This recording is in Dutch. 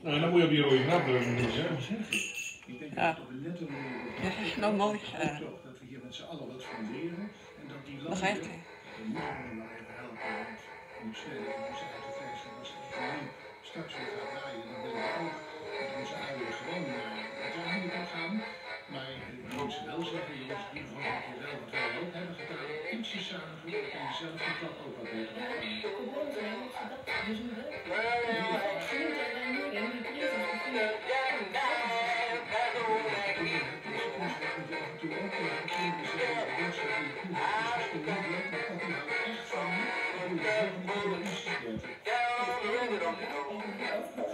Nou, dan moet je op die rode knap drukken. Dus, hè? Ja. ja, nou mooi. Uh, dat we hier met z'n allen wat van leren. En dat die landen... Begrijpt hij. Om sneller onze eigen vijzen als het gewoon straks weer gaat draaien, dan willen we ook dat onze ouders gewoon eh, naar het einde kan gaan. Maar ik moet ze wel zeggen, je jongens, in ieder geval heb je wel wat wij ook hebben gedaan, ietsjes samenvoegen en zelf kan ook wat beter. Ja, ik heb ook Thank you.